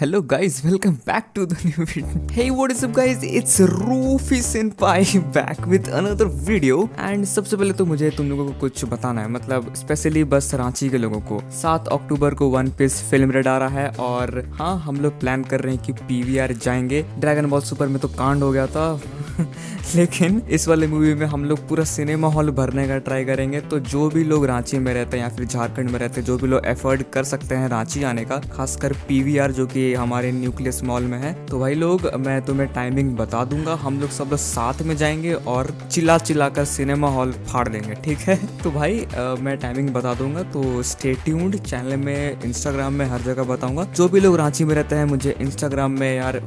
Hello guys, welcome back to the new video. Hey, what is up guys? It's Rufy Senpai back with another video. And सबसे पहले तो मुझे तुम लोगों को कुछ बताना है मतलब स्पेशली बस रांची के लोगों को 7 अक्टूबर को वन पीस फ़िल्म रेड आ रहा है और हाँ हम लोग प्लान कर रहे हैं कि पीवीआर जाएँगे ड्रैगन बॉल सुपर में तो कांड हो गया था लेकिन इस वाले मूवी में हम लोग पूरा सिनेमा हॉल भरने का ट्राई करेंगे तो जो भी लोग रांची में रहते हैं या फिर झारखंड में रहते हैं जो भी लोग एफर्ड कर सकते हैं रांची आने का खासकर पीवीआर जो कि हमारे न्यूक्लियस मॉल में है तो भाई लोग मैं तुम्हें टाइमिंग बता दूँगा हम लोग सब लोग साथ में जाएँगे और चिल्ला चिल्ला कर सिनेमा हॉल फाड़ देंगे ठीक है? तो भाई आ, मैं टाइमिंग बता दूँगा तो स्टे ट्यून्ड चैनल में इंस्टाग्राम में हर जगह बताऊँगा। जो भी लोग रांची में रहते हैं मुझे इंस्टाग्राम में यार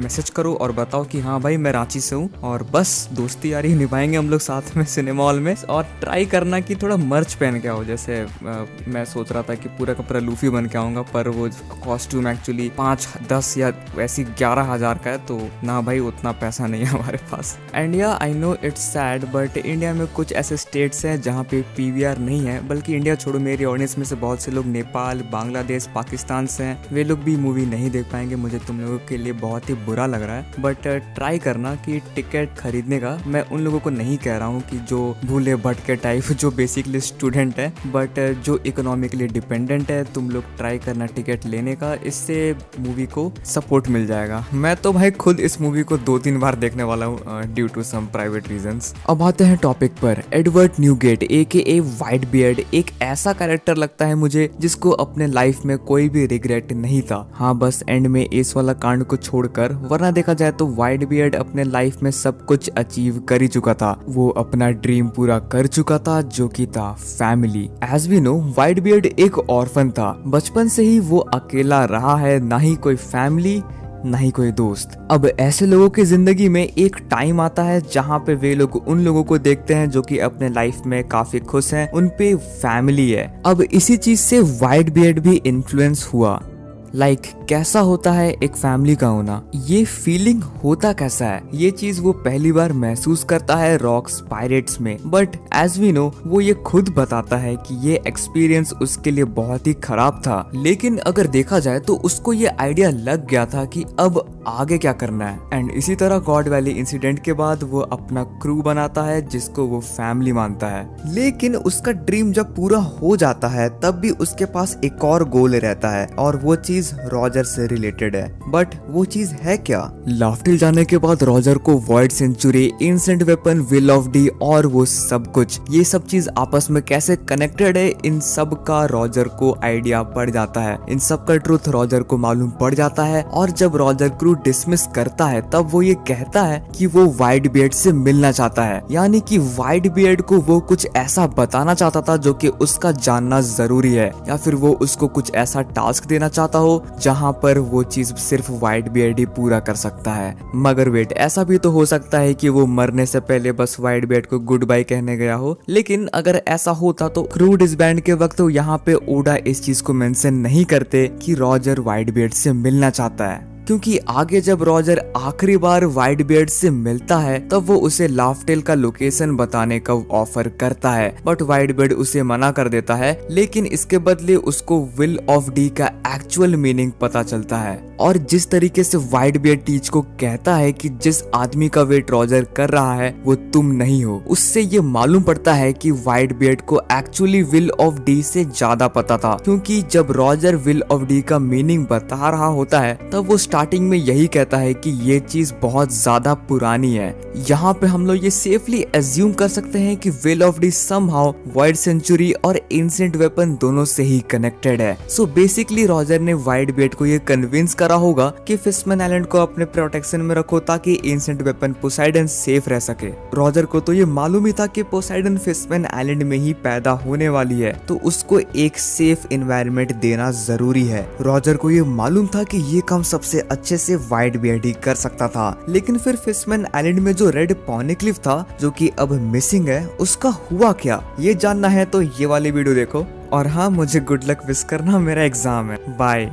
मैसेज करो और बताओ कि हाँ भाई मैं रांची से हूँ और बस दोस्ती यारी निभाएँगे हम लोग साथ में सिनेमा हॉल में। और ट्राई करना कि थोड़ा मर्च पहन के आओ जैसे आ, मैं सोच रहा था कि पूरा का पूरा लूफी बन के आऊँगा पर वो कॉस्ट्यूम एक्चुअली पाँच दस या वैसी ग्यारह हज़ार का है तो ना भाई उतना पैसा नहीं है हमारे पास। एंड या I know it's sad but India में कुछ ऐसे स्टेट्स हैं जहाँ पे पीवीआर नहीं है बल्कि इंडिया छोड़ो मेरी ऑडियंस में से बहुत से लोग नेपाल बांग्लादेश पाकिस्तान से हैं। वे लोग भी मूवी नहीं देख पाएँगे मुझे तुम लोगों के लिए बहुत ही बुरा लग रहा है। बट ट्राई करना कि टिकट खरीदने का मैं उन लोगों को नहीं कह रहा हूँ कि जो भूले भटके टाइप जो बेसिकली स्टूडेंट है बट जो इकोनॉमिकली डिपेंडेंट है, तुम लोग ट्राई करना टिकट लेने का, इससे मूवी को सपोर्ट मिल जाएगा। मैं तो भाई खुद इस मूवी को दो तीन बार देखने वाला हूँ due to some private reason अब आते हैं टॉपिक पर। एडवर्ड न्यूगेट ए के ए वाइट बियर्ड एक ऐसा कैरेक्टर लगता है मुझे जिसको अपने लाइफ में कोई भी रिग्रेट नहीं था। हाँ बस एंड में इस वाला कांड को छोड़कर, वरना देखा जाए तो वाइट बियर्ड अपने लाइफ में सब कुछ अचीव कर ही चुका था। वो अपना ड्रीम पूरा कर चुका था, जो कि था family as we know Whitebeard एक ऑर्फन था। बचपन से ही वो अकेला रहा है, ना ही कोई फैमिली नहीं कोई दोस्त। अब ऐसे लोगों की ज़िंदगी में एक टाइम आता है, जहाँ पे वे लोग उन लोगों को देखते हैं, जो कि अपने लाइफ में काफ़ी खुश हैं उन पे फैमिली है। अब इसी चीज़ से वाइट बियर्ड भी इन्फ्लुएंस हुआ। लाइक like, कैसा होता है एक फैमिली का होना? ये फीलिंग होता कैसा है? ये चीज़ वो पहली बार महसूस करता है रॉक्स पायरेट्स में। बट एज वी नो वो ये खुद बताता है कि ये एक्सपीरियंस उसके लिए बहुत ही खराब था। लेकिन अगर देखा जाए तो उसको ये आइडिया लग गया था कि अब आगे क्या करना है। एंड इसी तरह गॉड वैली इंसिडेंट के बाद वो अपना क्रू बनाता है जिसको वो फैमिली मानता है। लेकिन उसका ड्रीम जब पूरा हो जाता है तब भी उसके पास एक और गोल रहता है। और वो चीज़ रॉजर से रिलेटेड है। बट वो चीज़ है क्या? लाफ्टिल जाने के बाद रॉजर को world century ancient weapon will of D और वो सब कुछ। ये सब चीज़ आपस में कैसे कनेक्टेड है? इन सब का रॉजर को आइडिया पड़ जाता है। इन सब का ट्रूथ रॉजर को मालूम पड़ जाता है। और जब रॉजर क्रू डिसमिस करता है, तब वो ये कहता है कि वो वाइट बियर्ड से मिलना चाहता है। यानी कि वाइट बियर्ड को वो कुछ ऐसा बताना चाहता था जो कि उसका जानना ज़रूरी है। या फिर वो उसको कुछ ऐसा टास्क देना चाहता हो जहाँ पर वो चीज़ सिर्फ़ व्हाइट बियर्ड ही पूरा कर सकता है। मगर वेट ऐसा भी तो हो सकता है कि वो मरने से पहले बस व्हाइट बियर्ड को गुड बाय कहने गया हो। लेकिन अगर ऐसा होता तो क्रू डिसबैंड के वक्त यहाँ पे ओडा इस चीज़ को मेंशन नहीं करते कि रॉजर व्हाइट बियर्ड से मिलना चाहता है। क्योंकि आगे जब रॉजर आखिरी बार वाइट बियर्ड से मिलता है, तब वो उसे लाफ्टेल का लोकेशन बताने का ऑफ़र करता है। बट वाइट बियर्ड उसे मना कर देता है, लेकिन इसके बदले उसको विल ऑफ़ डी का एक्चुअल मीनिंग पता चलता है। और जिस तरीके से वाइट बियर्ड टीच को कहता है कि जिस आदमी का वेट रॉजर कर रहा है, वो तुम नहीं हो। उससे ये मालूम पड़ता है कि वाइट बियर्ड को एक्चुअली विल ऑफ़ डी से ज़्यादा पता था। क्योंकि जब रॉजर विल ऑफ़ डी का मीनिंग बता रहा होता है, तब वो स्टार्टिंग में यही कहता है कि ये चीज़ बहुत ज़्यादा पुरानी है। यहाँ पे हम लोग ये सेफली एज्यूम कर सकते हैं कि will of D somehow white century और इंसेंट वेपन दोनों से ही कनेक्टेड है। सो बेसिकली रॉजर ने वाइट बियर्ड को ये कन्विंस करा होगा कि फिशमैन आइलैंड को अपने प्रोटेक्शन में रखो ताकि इंसेंट वेपन पोसाइडन सेफ़ रह सके। रॉजर को तो ये मालूम ही था कि पोसाइडन फिशमैन आइलैंड में ही पैदा होने वाली है तो उसको एक सेफ़ इन्वायरमेंट देना ज़रूरी है। रॉजर को ये मालूम था कि ये काम सबसे अच्छे से व्हाइट बियर्ड ही कर सकता था। लेकिन फिर फिशमैन आइलैंड में जो रेड पॉनिक्लिफ था, जो कि अब मिसिंग है, उसका हुआ क्या? ये जानना है तो ये वाली वीडियो देखो। और हाँ मुझे गुड लक विश करना मेरा एग्ज़ाम है। बाय